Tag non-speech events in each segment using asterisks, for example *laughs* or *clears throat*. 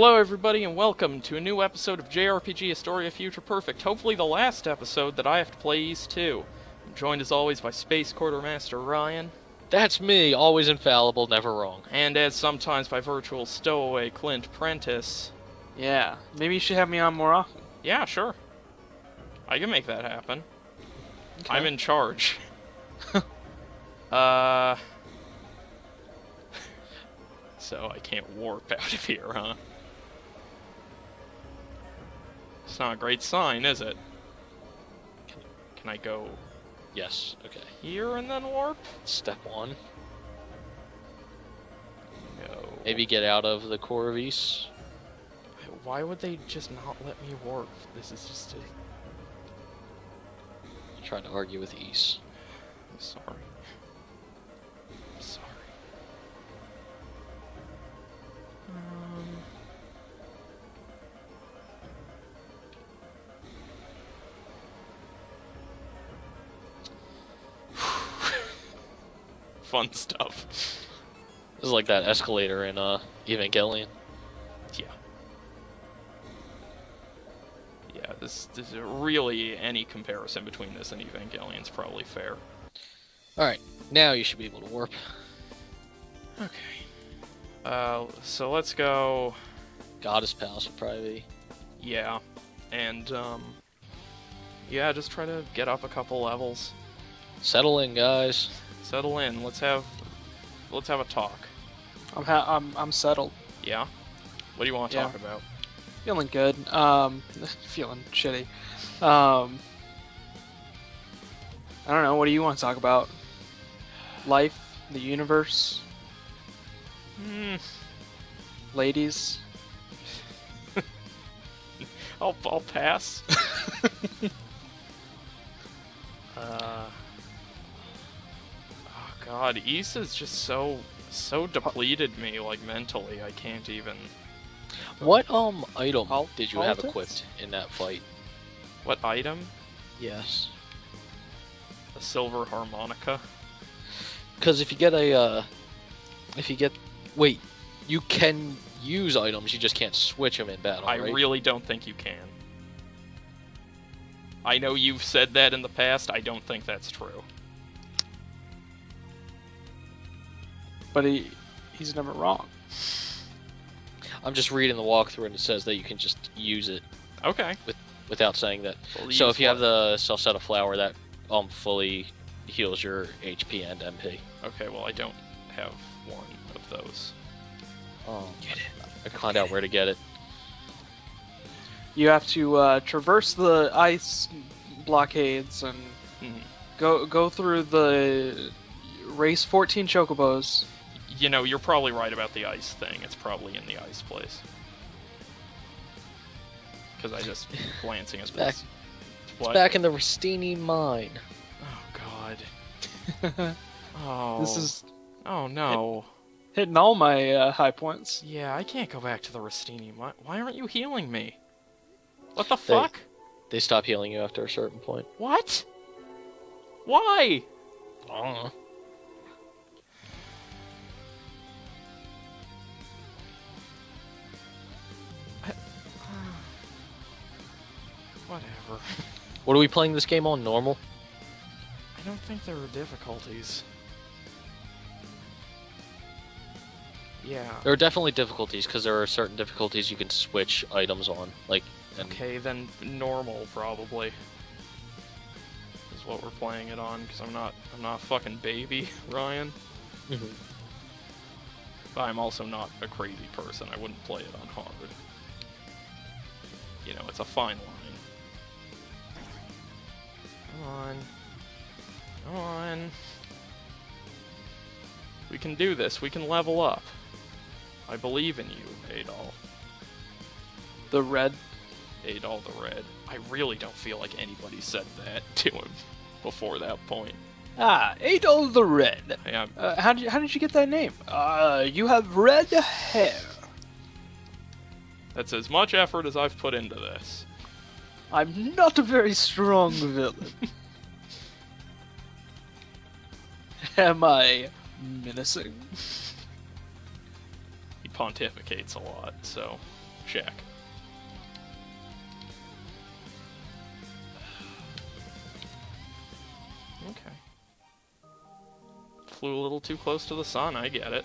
Hello, everybody, and welcome to a new episode of JRPG Historia Future Perfect. Hopefully, the last episode that I have to play Ys 2. I'm joined as always by Space Quartermaster Ryan, That's me, always infallible, never wrong. and as sometimes by virtual stowaway Clint Prentice. Yeah, maybe you should have me on more often. Yeah, sure. I can make that happen. I'm in charge. *laughs* uh. *laughs* So I can't warp out of here, huh? It's not a great sign, is it? Can I go Yes, okay. here and then warp? Step one. No. Maybe get out of the core of Ys. Why would they just not let me warp? This is just a... Trying to argue with Ys. I'm sorry. Fun *laughs* stuff. This is like that escalator in uh Evangelion. Yeah. Yeah, this, this is really any comparison between this and Evangelion's probably fair. Alright, now you should be able to warp. Okay. Uh, so let's go. Goddess Palace would probably be. Yeah, and um, yeah, just try to get up a couple levels. Settle in, guys. Settle in. Let's have, let's have a talk. I'm ha- I'm I'm settled, Yeah. What do you want to Yeah. talk about? feeling good. Um, *laughs* feeling shitty. Um, I don't know. What do you want to talk about? Life, the universe, Hmm. ladies. *laughs* I'll I'll pass. *laughs* uh. God, Issa's just so so depleted me like mentally. I can't even. What um item Pol- did you have politics? equipped in that fight? What item? Yes. A silver harmonica. Because if you get a uh if you get wait, you can use items, you just can't switch them in battle, I right? really don't think you can. I know you've said that in the past. I don't think that's true. But he he's never wrong. I'm just reading the walkthrough and it says that you can just use it Okay. With, without saying that. So if you have the Celceta flower, that um fully heals your HP and MP. Okay, well I don't have one of those. Oh, get it. I find out where to get it. You have to uh, traverse the ice blockades and Mhm. go go through the race 14 chocobos. You know, you're probably right about the ice thing. It's probably in the ice place. Because I just *laughs* glancing as back- It's back in the Rastini mine. Oh God. *laughs* Oh. This is Oh no. hitting all my uh, high points. Yeah, I can't go back to the Rastini. Why, why aren't you healing me? What the They- fuck? They stop healing you after a certain point. What? Why? I don't know. Whatever. What are we playing this game on? Normal? I don't think there are difficulties. Yeah. There are definitely difficulties because there are certain difficulties you can switch items on. Like, and Okay, then normal probably is what we're playing it on because I'm not I'm not a fucking baby, *laughs* Ryan. Mhm. But I'm also not a crazy person. I wouldn't play it on hard. You know, it's a fine line. Come on. Come on. We can do this. We can level up. I believe in you, Adol. The red. Adol the Red. I really don't feel like anybody said that *laughs* to him before that point. Ah, Adol the Red. Am, Uh, how did you, how did you get that name? Uh, you have red hair. that's as much effort as I've put into this. I'm not a very strong villain. Am I menacing? He pontificates a lot, so check. Okay. Flew a little too close to the sun, I get it.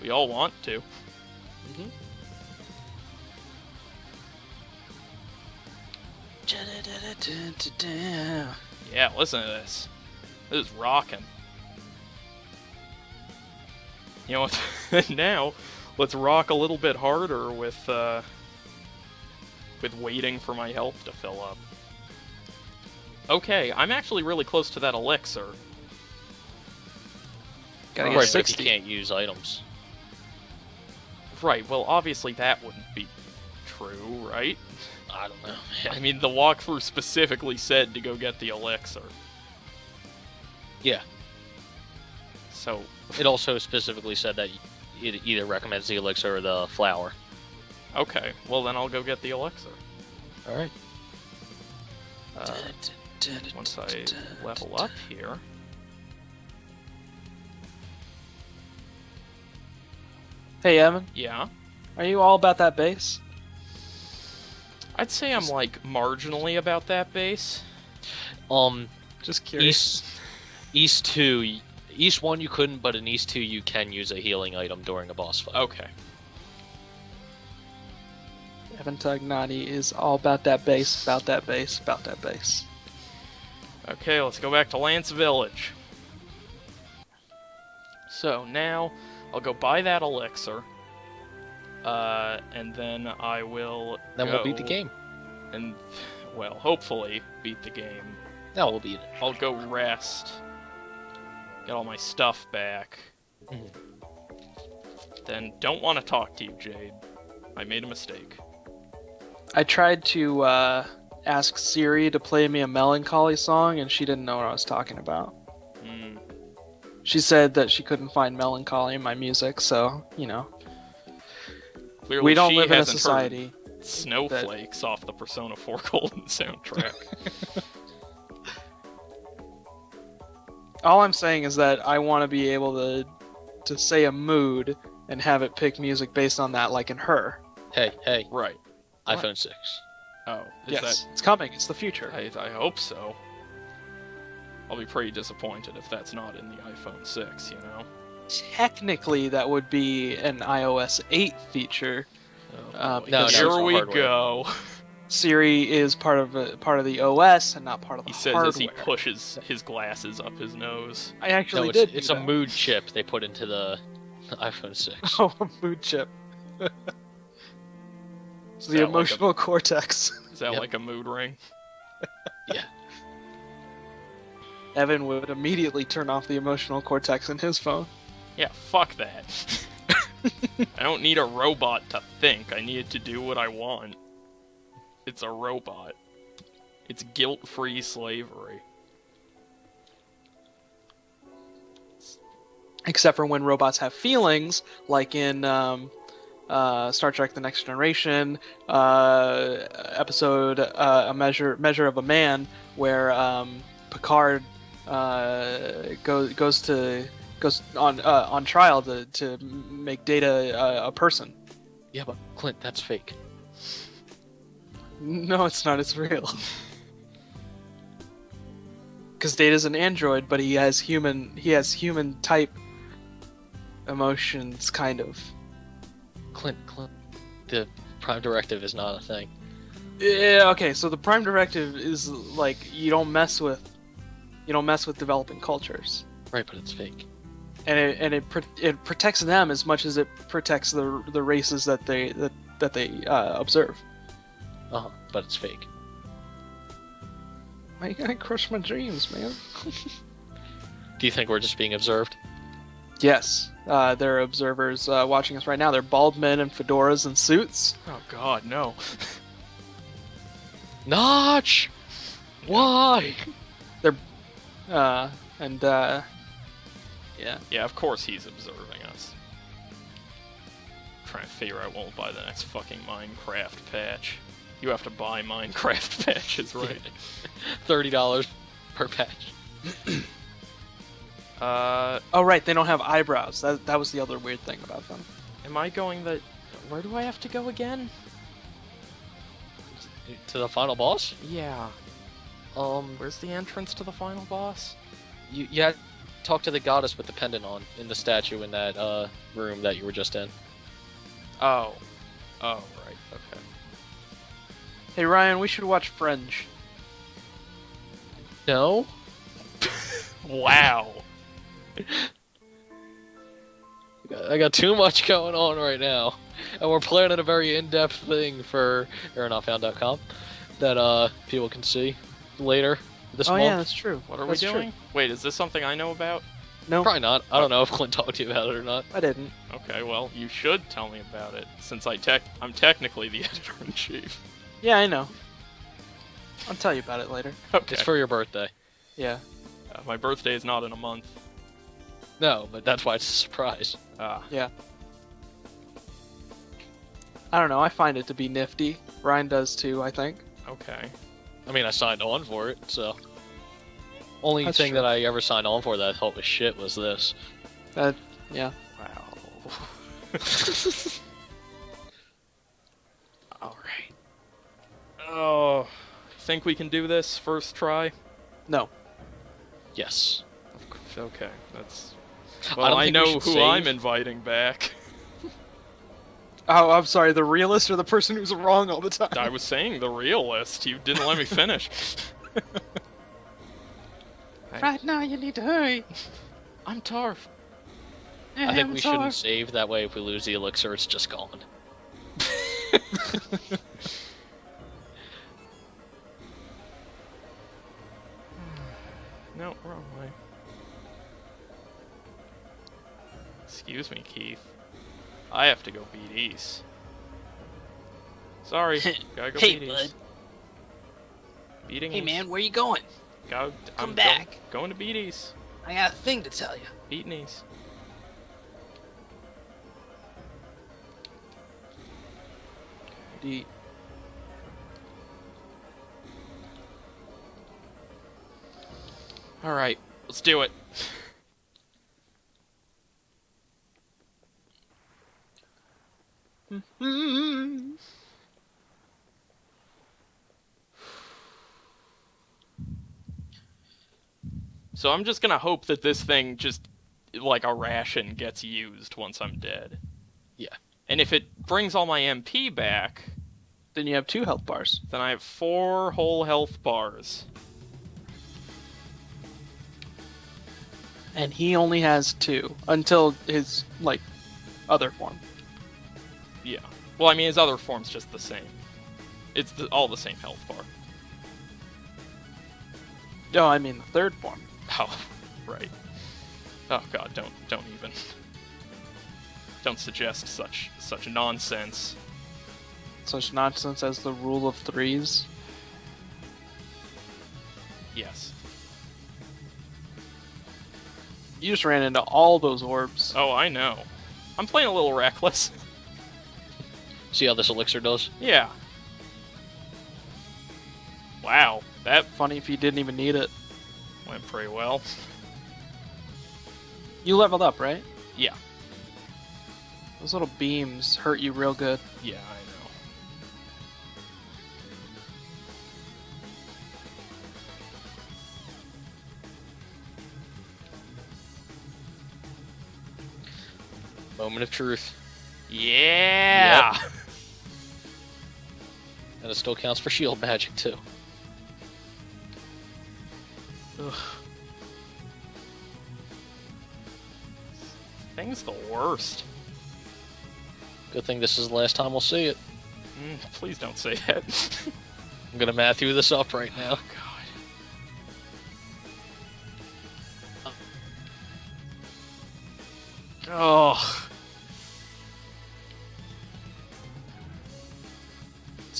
We all want to. Mhm. Yeah, listen to this. This is rocking. You know what? *laughs* now, let's rock a little bit harder with uh, with waiting for my health to fill up. Okay, I'm actually really close to that elixir. Gotta Right, get Right, 60. you can't use items. Right. Well, obviously that wouldn't be true, right? I don't know. *laughs* I mean, the walkthrough specifically said to go get the elixir. Yeah. So, It also specifically said that it either recommends the elixir or the flower. okay. Well, then I'll go get the elixir. All right. Uh, once I level up here. Hey Evan, Yeah. are you all about that bass? I'd say I'm like marginally about that base. Um, Just curious. Ys, Ys two, Ys one you couldn't, but in Ys two you can use a healing item during a boss fight. Okay. Evan Tognotti is all about that base, about that base, about that base. Okay, let's go back to Lance Village. So now I'll go buy that elixir. Uh, and then I will. Then we'll beat the game. And, well, hopefully beat the game. No, we'll beat it. I'll go rest. Get all my stuff back. Mhm. Then don't want to talk to you, Jade. I made a mistake. I tried to uh, ask Siri to play me a melancholy song, and she didn't know what I was talking about. Hmm. She said that she couldn't find melancholy in my music, so you know Clearly we don't she live in a hasn't heard society. Snowflakes off the Persona 4 Golden *laughs* soundtrack. *laughs* All I'm saying is that I want to be able to to say a mood and have it pick music based on that, like in her. Hey, hey, right. What? iPhone six. Oh, is yes, it's coming. It's the future. I, I hope so. I'll be pretty disappointed if that's not in the iPhone 6, you know? Technically, that would be an iOS 8 feature. Oh, Uh, No, no, Here we hardware. go. Siri is part of a, part of the OS and not part of the He says as he pushes his glasses up his nose. I actually No, it's, did. it's do a that. mood *laughs* chip they put into the iPhone six. *laughs* Oh, a mood chip. *laughs* So the that like a- emotional cortex. Is that Yep. like a mood ring? Yeah. Evan would immediately turn off the emotional cortex in his phone. Yeah, fuck that. *laughs* I don't need a robot to think. I need it to do what I want. It's a robot. It's guilt-free slavery. Except for when robots have feelings, like in um, uh, Star Trek: The Next Generation uh, episode uh, "A Measure Measure of a Man," where um, Picard uh, goes goes to goes on uh, on trial to, to make Data uh, a person. yeah, but Clint, that's fake. *laughs* No, it's not. It's real. *laughs* Because Data's an android, but he has human. He has human type emotions, kind of. Clint, Clint. The Prime Directive is not a thing. Yeah. Okay. So the Prime Directive is like you don't mess with, you don't mess with developing cultures, Right, but it's fake. And it and it pr- it protects them as much as it protects the the races that they that that they uh, observe. Uh huh. But it's fake. Why you gotta crush my dreams, man? *laughs* Do you think we're just being observed? Yes. Uh, there are observers uh, watching us right now. They're bald men in fedoras and suits. Oh god, no. *laughs* Notch! Why? They're. Uh, and uh, yeah, Yeah, of course he's observing us. trying to figure out when we'll buy the next fucking Minecraft patch. You have to buy Minecraft *laughs* patches, right? *laughs* Thirty dollars per patch. *clears throat* uh, Oh right, they don't have eyebrows. That that was the other weird thing about them. am I going the Where do I have to go again? To the final boss? Yeah. Um, Where's the entrance to the final boss? you you had to talk to the goddess with the pendant on in the statue in that uh room that you were just in. Oh. Oh, right. Okay. Hey Ryan, we should watch Fringe. No. *laughs* Wow. I got- I got too much going on right now, and we're planning a very in-depth thing for errornotfound.com that uh people can see later this oh month. yeah, that's true. What are That's we true. doing? Wait, is this something I know about? No, Probably not. I don't know if Clint talked to you about it or not. I didn't. Okay, well, you should tell me about it, since I tech I'm technically the *laughs* editor in chief. Yeah, I know. I'll tell you about it later. Okay. It's for your birthday. Yeah. Uh, my birthday is not in a month. No, but that's why it's a surprise. Ah. Yeah. I don't know. I find it to be nifty. Ryan does too. I think. Okay. I mean, I signed on for it, so. Only That's thing true. that I ever signed on for that I thought was shit was this. That yeah. Wow. *laughs* All right. Oh, think we can do this first try? No. Yes. Okay, that's. I Well, don't I, know who save. I'm inviting back. *laughs* Oh, I'm sorry. The realist or the person who's wrong all the time. I was saying the realist. You didn't let me finish. *laughs* Right now, you need to hurry. I'm Tarf. I think we shouldn't save that way if we lose the elixir, it's just gone. *laughs* No, wrong way. Excuse me, Keith. I have to go beat Ys. Sorry, *laughs* gotta go Hey, beat bud. Ys. Beating Hey Ys. man, where you going? Go, come I'm back. Going, going to beat Ys. I got a thing to tell you. Beating Ys. The- Alright, let's do it. *laughs* Mm-hmm. So I'm just gonna hope that this thing just, like a ration, gets used once I'm dead. Yeah. And if it brings all my MP back, Then you have two health bars. then I have four whole health bars. And he only has two until his like other form. Yeah. Well, I mean, his other form's just the same. It's the, all the same health bar. No, I mean the third form. *laughs* Oh, right. Oh God, don't don't even. Don't suggest such such nonsense. Such nonsense as the rule of threes. Yes. You just ran into all those orbs. Oh, I know. I'm playing a little reckless. *laughs* See how this elixir does? yeah. Wow, that Funny if you didn't even need it. went pretty well. You leveled up, right? Yeah. Those little beams hurt you real good. Yeah, I know. Moment of truth. Yeah. And it still counts for shield magic, too. Thing's the worst. Good thing this is the last time we'll see it. Mm, please don't say that. *laughs* I'm gonna Matthew this up right now.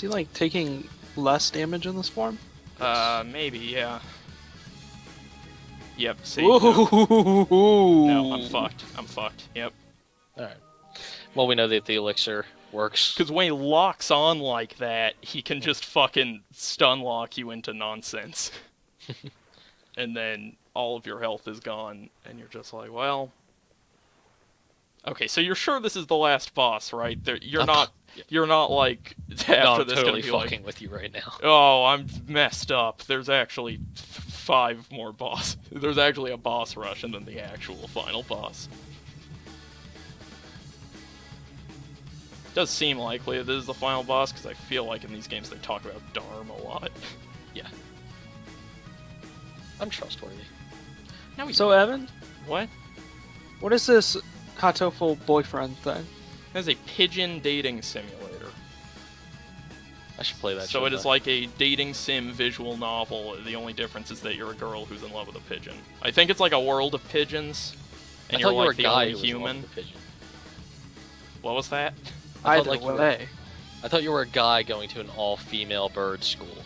He like taking less damage in this form? Uh, maybe, yeah. Yep, see. No, no, I'm *laughs* fucked. I'm fucked. Yep. Alright. Well, we know that the elixir works. Because when he locks on like that, he can just fucking stun lock you into nonsense. *laughs* and then all of your health is gone, and you're just like, well. Okay, so you're sure this is the last boss, right? There, you're I'm- not. *laughs* You're not like after *laughs* no, I'm this totally gonna be fucking like, with you right now. *laughs* oh, I'm messed up. There's actually five more boss. There's actually a boss rush and then the actual final boss. Does seem likely this is the final boss because I feel like in these games they talk about Darm a lot. Yeah. I'm trustworthy. Now we So Evan, what? what is this Hatoful boyfriend thing? That's a pigeon dating simulator. I should play that. So it shouldn't is like a dating sim visual novel. The only difference is that you're a girl who's in love with a pigeon. I think it's like a world of pigeons, and I you're thought you were like a the guy only who was in love human. with a pigeon. What was that? I thought Either like you were- way, I thought you were a guy going to an all-female bird school.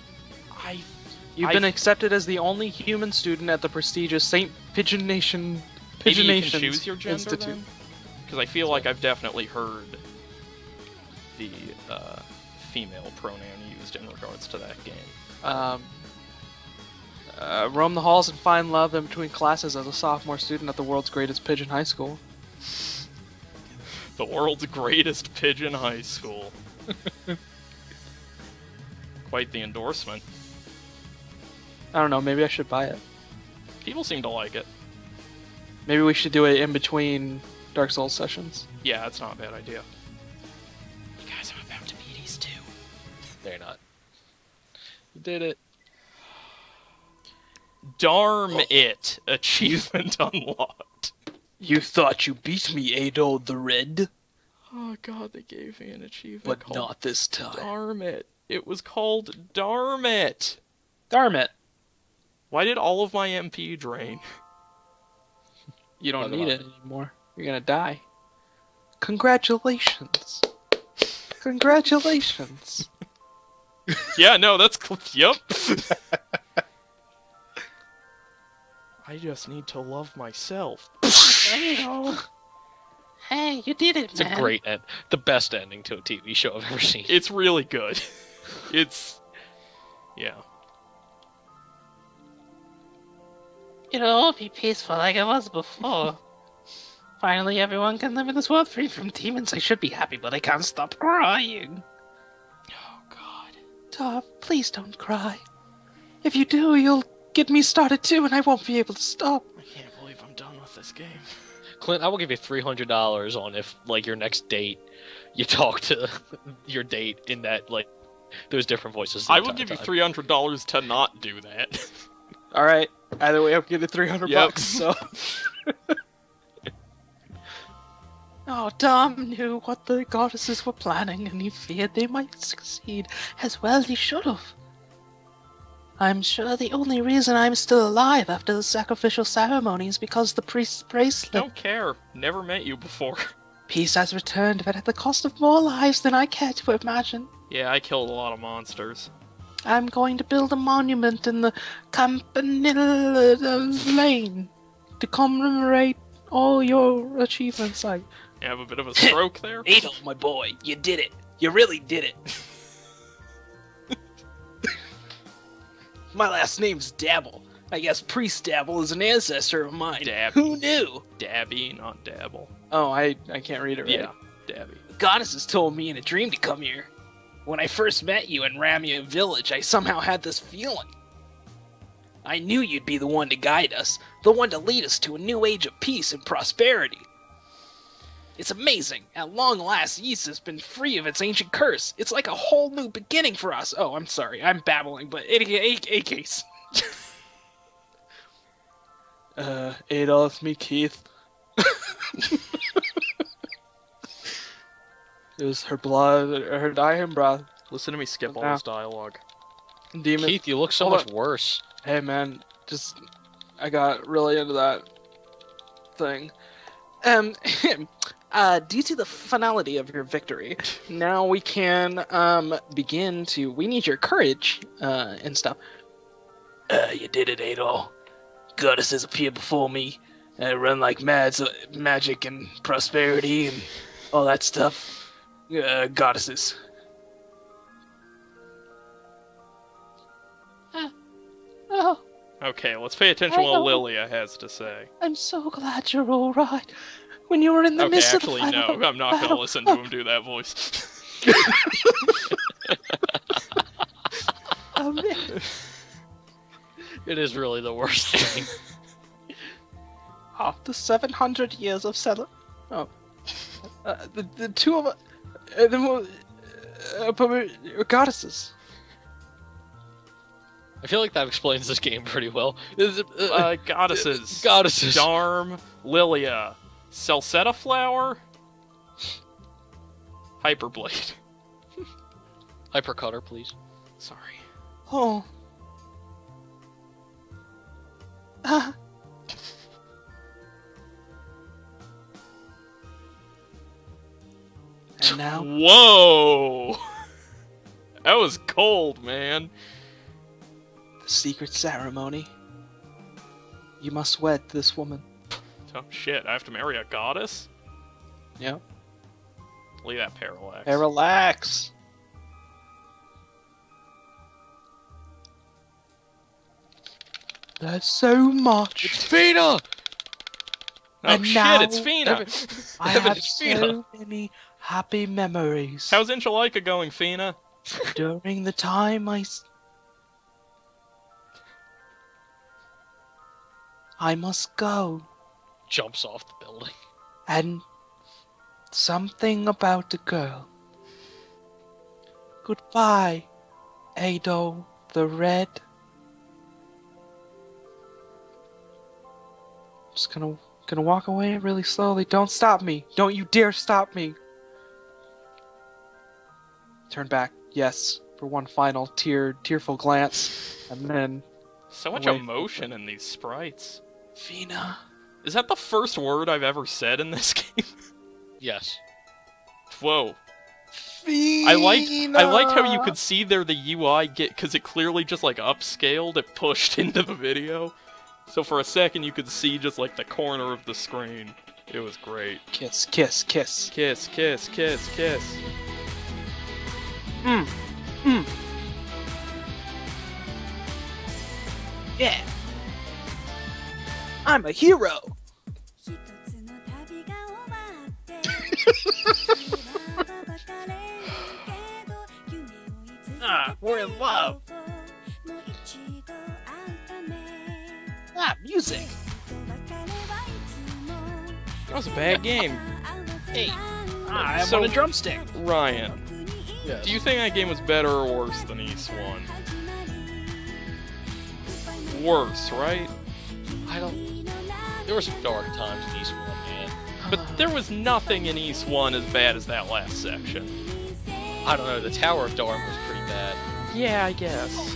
I you've I- been accepted as the only human student at the prestigious Saint Pigeon Nation maybe Pigeon you can Nations choose your gender Institute. then, because I feel like I've definitely heard the uh, female pronoun used in regards to that game. Um, uh, roam the halls and find love in between classes as a sophomore student at the world's greatest pigeon high school. The world's greatest pigeon high school. *laughs* Quite the endorsement. I don't know. Maybe I should buy it. People seem to like it. Maybe we should do it in between Dark Souls sessions. Yeah, that's not a bad idea. You guys, I'm about to beat these two. They're not. You did it. Darm it! Achievement *laughs* unlocked. You thought you beat me, Ado the Red, Oh god, they gave me an achievement but called not this time. Darm it. It was called Darm it. Darn it! Why did all of my MP drain? You don't need it anymore. You're gonna die. Congratulations! Congratulations! *laughs* yeah, no, that's yep. I just need to love myself. Ado! *laughs* Hey, you did it, It's a great end. The best ending to a TV show I've ever seen. It's really good. *laughs* It's yeah. It'll all be peaceful like it was before. Finally, everyone can live in this world free from demons. I should be happy, but I can't stop crying. Oh god. Tom, please don't cry. If you do, you'll get me started too, and I won't be able to stop. I can't believe I'm done with this game. *laughs* Clint, I will give you three hundred dollars on if, like, your next date, you talk to *laughs* your date in that, like, those different voices. I will entire give you three hundred dollars to not do that. All right. Either way, I'm you 300 Yep. bucks. So. *laughs* oh, Dom knew what the goddesses were planning, and he feared they might succeed, as well he should have. I'm sure the only reason I'm still alive after the sacrificial ceremony is because the priest's bracelet. Don't care. Never met you before. *laughs* Peace has returned, but at the cost of more lives than I care to imagine. Yeah, I killed a lot of monsters. I'm going to build a monument in the Campanile Lane to commemorate all your achievements. I You have a bit of a stroke *laughs* there. Adol, my boy, you did it. You really did it. *laughs* my last name's Dabble. I guess Priest Dabble is an ancestor of mine. Dab. Who knew? Dabby, not dabble. Oh, I I can't read it right. Yeah, Dabby. The goddesses told me in a dream to come here. When I first met you in Ramia Village, I somehow had this feeling. I knew you'd be the one to guide us, the one to lead us to a new age of peace and prosperity. It's amazing. At long last, Ys has been free of its ancient curse. It's like a whole new beginning for us. Oh, I'm sorry, I'm babbling, but in a, a, a case. *laughs* uh, Adolf, me, Keith. *laughs* It was her blood, her dying breath. Listen to me skip all Yeah. this dialogue. Demon. Keith, you look so Hold much worse. Hey man, just I got really into that thing. Um, *laughs* uh, due to the finality of your victory, now we can um begin to. We need your courage, uh, and stuff. Uh, you did it, Adol. Goddesses appear before me. and run like mad, so magic and prosperity and all that stuff. Uh, goddesses. Oh, Okay, let's pay attention to what Hello. Lilia has to say. I'm so glad you're all right. When you were in the Okay, midst actually, of the no. I'm not gonna listen to him do that voice. *laughs* Oh, man. It is really the worst thing. After 700 years of cele- Oh. Uh, the, the two of uh, the mo- uh, power- goddesses. I feel like that explains this game pretty well. Is it- uh, uh, goddesses. *laughs* goddesses. Darm, Lilia, Celceta flower, Hyperblade. *laughs* Hypercutter, please. Sorry. Oh. Ah. and now, Whoa! *laughs* That was cold, man. the secret ceremony. You must wed this woman. Oh shit, I have to marry a goddess? Yeah. Leave that parallax. Hey, relax. There's so much. It's Fina! oh and shit, it's Fina! *laughs* I Evan, have it's Fina. so many happy memories How's Angelica going, Fina? *laughs* during the time I... I must go, Jumps off the building. and something about the girl. Goodbye, Ado the Red. Just gonna gonna walk away really slowly. Don't stop me. Don't you dare stop me. Turn back. Yes, for one final tear tearful glance, and then So much Away. emotion in these sprites. Fina. Is that the first word I've ever said in this *laughs* game? Yes. Whoa. Fina. I liked I liked how you could see there the UI get because it clearly just like upscaled, it pushed *laughs* into the video. So for a second you could see just like the corner of the screen. It was great. kiss, kiss, kiss. Kiss, kiss, kiss, kiss. Mm. Mm. Yeah. I'm a hero. *laughs* ah, we're in love. Ah, music. That was a bad game. Hey, ah, I so, want a drumstick. Ryan, yes. do you think that game was better or worse than Ys One? Worse, right? I don't. There were some dark times in Ys One, man. But there was nothing in Ys 1 as bad as that last section. I don't know. The Tower of Darm was pretty bad. Yeah, I guess.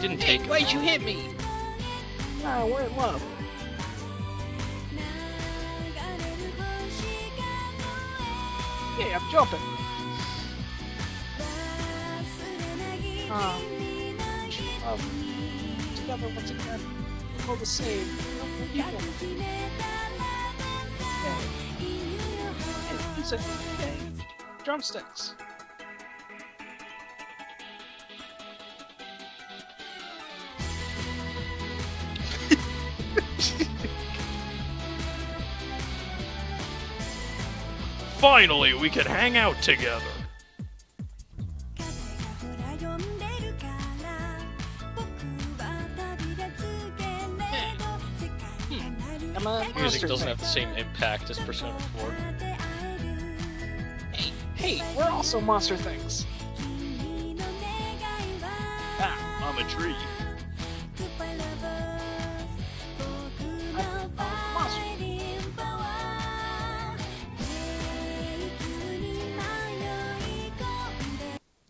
Didn't take Why'd you hit me? We're in love. Hey, I'm jumping. Ah. Um, together once again. For the same. Hey, music. Drumsticks. *laughs* Finally, we can hang out together. music doesn't have the same impact as Persona 4. Hey, hey, we're also monster things. Ah, I'm a tree.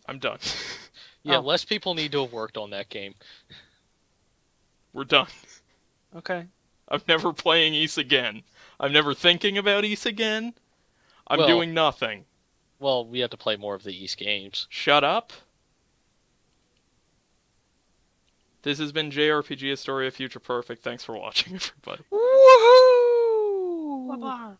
I'm done. *laughs* yeah, oh. less people need to have worked on that game. We're done. Okay. I'm never playing Ys again. I'm never thinking about Ys again. I'm Well- doing nothing. Well, we have to play more of the Ys games. Shut up. This has been JRPG Historia Future Perfect. Thanks for watching, *laughs* everybody. Woohoo! Bye bye.